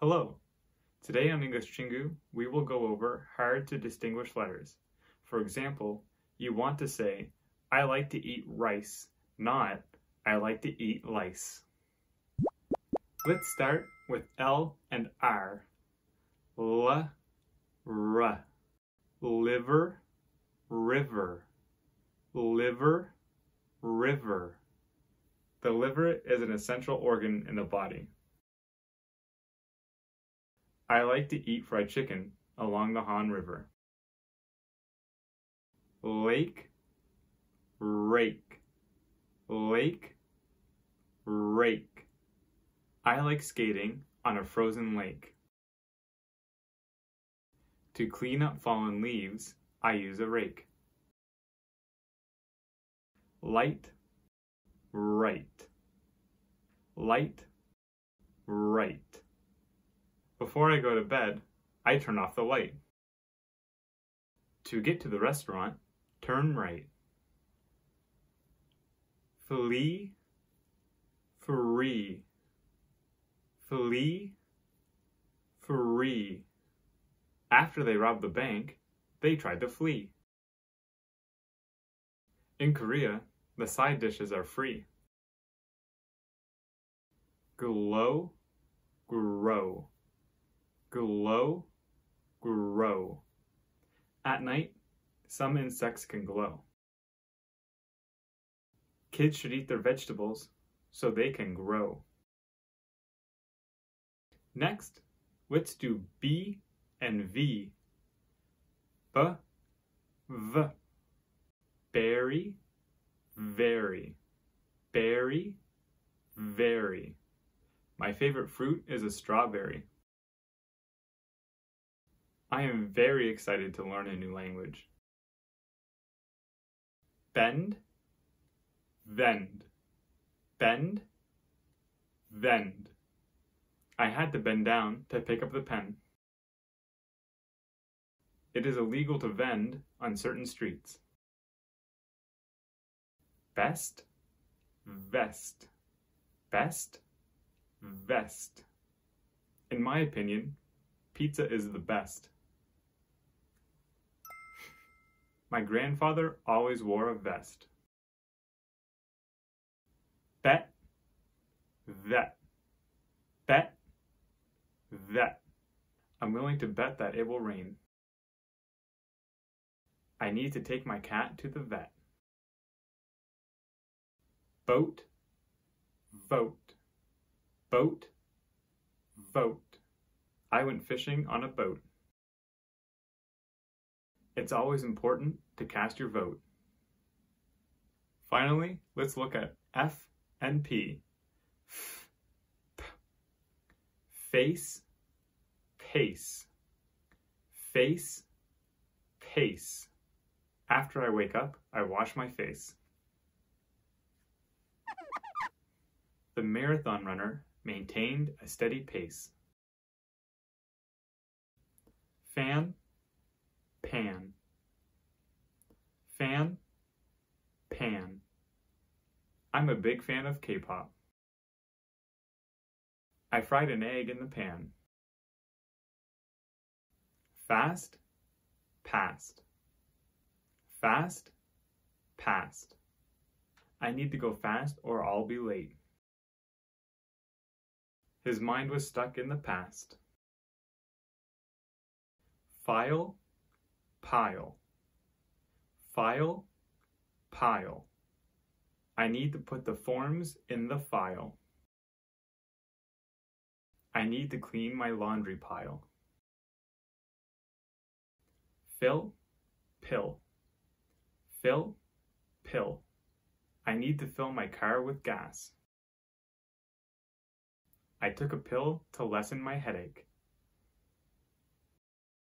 Hello. Today on English Chingu, we will go over hard to distinguish letters. For example, you want to say, I like to eat rice, not I like to eat lice. Let's start with L and R. L, R. Liver, river. Liver, river. The liver is an essential organ in the body. I like to eat fried chicken along the Han River. Lake, rake. Lake, rake. I like skating on a frozen lake. To clean up fallen leaves, I use a rake. Light, right. Light, right. Before I go to bed, I turn off the light. To get to the restaurant, turn right. Flee, free. Flee, free. After they robbed the bank, they tried to flee. In Korea, the side dishes are free. Glow, grow glow, grow. At night, some insects can glow. Kids should eat their vegetables so they can grow. Next, let's do B and V. B, V. Berry, very. Berry, very. My favorite fruit is a strawberry. I am very excited to learn a new language. Bend, vend, bend, vend. I had to bend down to pick up the pen. It is illegal to vend on certain streets. Best, vest, best, vest. In my opinion, pizza is the best. My grandfather always wore a vest. Bet, vet. Bet, vet. I'm willing to bet that it will rain. I need to take my cat to the vet. Boat, vote. Boat, vote. I went fishing on a boat. It's always important to cast your vote. Finally, let's look at F and P. Face, pace. Face, pace. After I wake up, I wash my face. The marathon runner maintained a steady pace. Fan, pan. Fan, pan. I'm a big fan of K-pop. I fried an egg in the pan. Fast, past. Fast, past. I need to go fast or I'll be late. His mind was stuck in the past. File, pile. File, pile. I need to put the forms in the file. I need to clean my laundry pile. Fill, pill. Fill, pill. I need to fill my car with gas. I took a pill to lessen my headache.